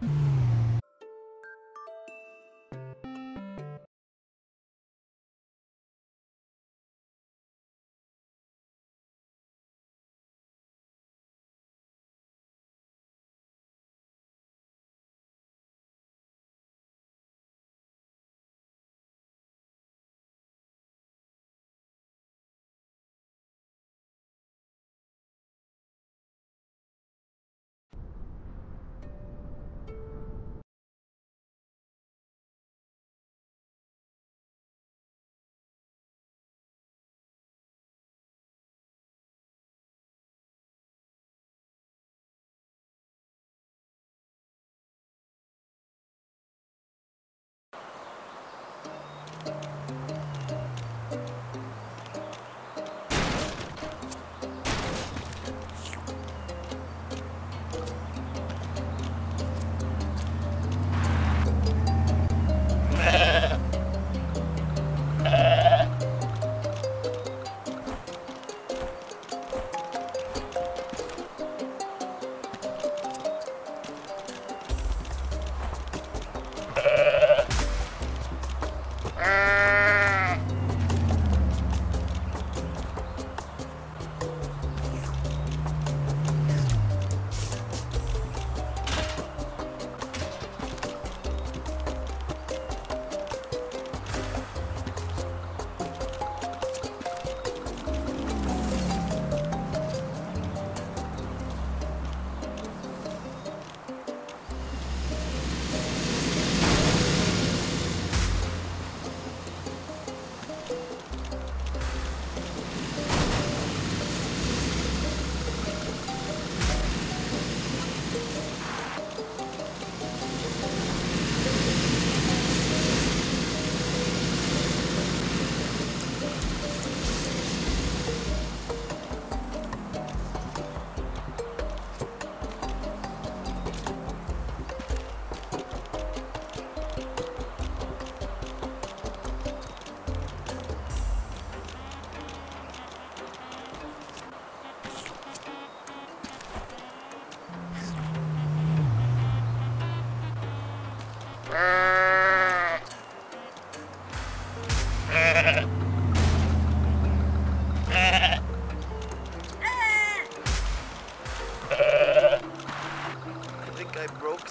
I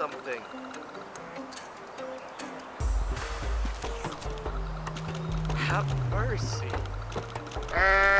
something. Have mercy. I